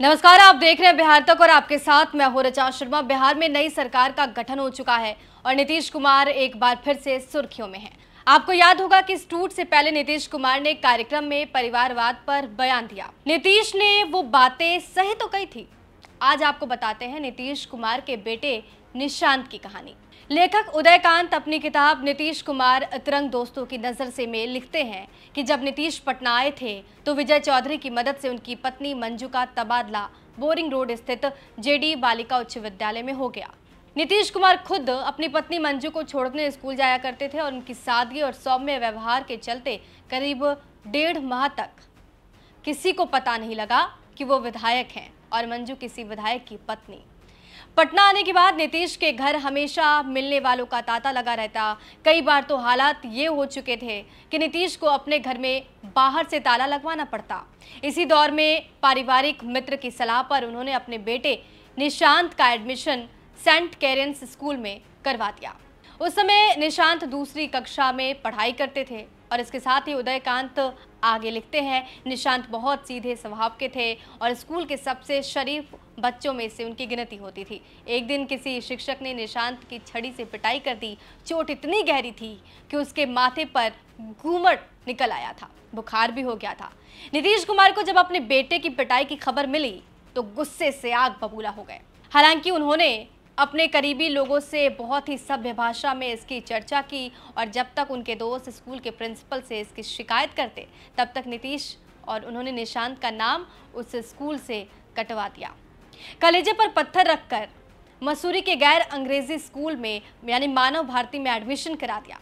नमस्कार, आप देख रहे हैं बिहार तक और आपके साथ मैं हूँ रचा शर्मा। बिहार में नई सरकार का गठन हो चुका है और नीतीश कुमार एक बार फिर से सुर्खियों में हैं। आपको याद होगा कि टूट से पहले नीतीश कुमार ने कार्यक्रम में परिवारवाद पर बयान दिया। नीतीश ने वो बातें सही तो कही थी। आज आपको बताते हैं नीतीश कुमार के बेटे निशांत की कहानी। लेखक उदयकांत अपनी किताब नीतीश कुमार, अतरंग दोस्तों की नज़र से में लिखते हैं कि जब नीतीश पटना आए थे तो विजय चौधरी की मदद से उनकी पत्नी मंजू का तबादला बोरिंग रोड स्थित जेडी बालिका उच्च विद्यालय में हो गया। नीतीश कुमार खुद अपनी पत्नी मंजू को छोड़ने स्कूल जाया करते थे और उनकी सादगी और सौम्य व्यवहार के चलते करीब डेढ़ माह तक किसी को पता नहीं लगा कि वो विधायक हैं और मंजू किसी विधायक की पत्नी। पटना आने के बाद नीतीश के घर हमेशा मिलने वालों का तांता लगा रहता। कई बार तो हालात ये हो चुके थे कि नीतीश को अपने घर में बाहर से ताला लगवाना पड़ता। इसी दौर में पारिवारिक मित्र की सलाह पर उन्होंने अपने बेटे निशांत का एडमिशन सेंट कैरेंस स्कूल में करवा दिया। उस समय निशांत दूसरी कक्षा में पढ़ाई करते थे। और इसके साथ ही उदयकांत आगे लिखते हैं, निशांत बहुत सीधे स्वभाव के थे और स्कूल के सबसे शरीफ बच्चों में से उनकी गिनती होती थी। एक दिन किसी शिक्षक ने निशांत की छड़ी से पिटाई कर दी। चोट इतनी गहरी थी कि उसके माथे पर घूमट निकल आया था। बुखार भी हो गया था। नीतीश कुमार को जब अपने बेटे की पिटाई की खबर मिली तो गुस्से से आग बबूला हो गए। हालाँकि उन्होंने अपने करीबी लोगों से बहुत ही सभ्य भाषा में इसकी चर्चा की और जब तक उनके दोस्त स्कूल के प्रिंसिपल से इसकी शिकायत करते, तब तक नीतीश और उन्होंने निशांत का नाम उस स्कूल से कटवा दिया। कलेजे पर पत्थर रखकर मसूरी के गैर अंग्रेज़ी स्कूल में, यानी मानव भारती में एडमिशन करा दिया।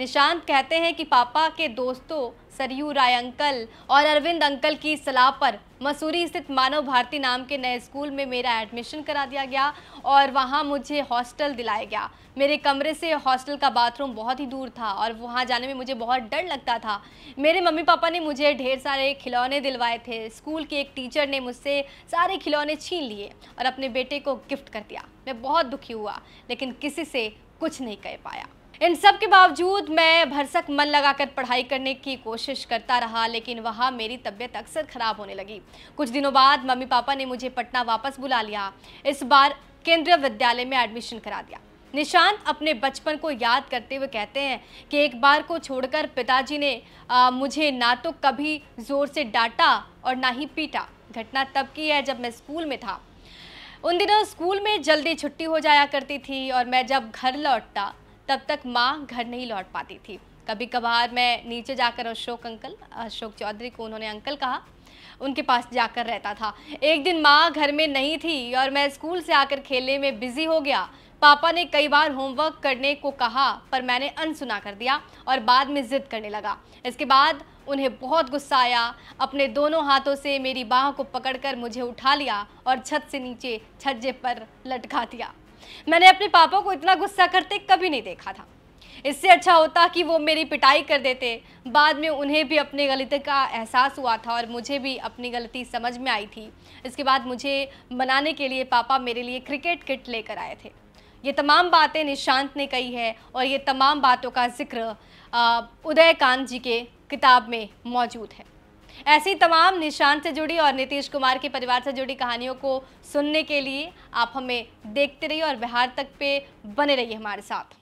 निशांत कहते हैं कि पापा के दोस्तों, सरयू राय अंकल और अरविंद अंकल की सलाह पर मसूरी स्थित मानव भारती नाम के नए स्कूल में मेरा एडमिशन करा दिया गया और वहाँ मुझे हॉस्टल दिलाया गया। मेरे कमरे से हॉस्टल का बाथरूम बहुत ही दूर था और वहाँ जाने में मुझे बहुत डर लगता था। मेरे मम्मी पापा ने मुझे ढेर सारे खिलौने दिलवाए थे। स्कूल के एक टीचर ने मुझसे सारे खिलौने छीन लिए और अपने बेटे को गिफ्ट कर दिया। मैं बहुत दुखी हुआ, लेकिन किसी से कुछ नहीं कह पाया। इन सब के बावजूद मैं भरसक मन लगाकर पढ़ाई करने की कोशिश करता रहा लेकिन वहाँ मेरी तबीयत अक्सर ख़राब होने लगी। कुछ दिनों बाद मम्मी पापा ने मुझे पटना वापस बुला लिया। इस बार केंद्रीय विद्यालय में एडमिशन करा दिया। निशांत अपने बचपन को याद करते हुए कहते हैं कि एक बार को छोड़कर पिताजी ने आ, मुझे ना तो कभी ज़ोर से डांटा और ना ही पीटा। घटना तब की है जब मैं स्कूल में था। उन दिनों स्कूल में जल्दी छुट्टी हो जाया करती थी और मैं जब घर लौटता तब तक माँ घर नहीं लौट पाती थी। कभी कभार मैं नीचे जाकर अशोक अंकल, अशोक चौधरी को उन्होंने अंकल कहा, उनके पास जाकर रहता था। एक दिन माँ घर में नहीं थी और मैं स्कूल से आकर खेलने में बिज़ी हो गया। पापा ने कई बार होमवर्क करने को कहा, पर मैंने अनसुना कर दिया और बाद में ज़िद करने लगा। इसके बाद उन्हें बहुत गुस्सा आया, अपने दोनों हाथों से मेरी बाह को पकड़कर मुझे उठा लिया और छत से नीचे छज्जे पर लटका दिया। मैंने अपने पापा को इतना गुस्सा करते कभी नहीं देखा था। इससे अच्छा होता कि वो मेरी पिटाई कर देते। बाद में उन्हें भी अपनी गलती का एहसास हुआ था और मुझे भी अपनी गलती समझ में आई थी। इसके बाद मुझे मनाने के लिए पापा मेरे लिए क्रिकेट किट लेकर आए थे। ये तमाम बातें निशांत ने कही है और ये तमाम बातों का ज़िक्र उदयकांत जी के किताब में मौजूद है। ऐसी तमाम निशान से जुड़ी और नीतीश कुमार के परिवार से जुड़ी कहानियों को सुनने के लिए आप हमें देखते रहिए और बिहार तक पे बने रहिए हमारे साथ।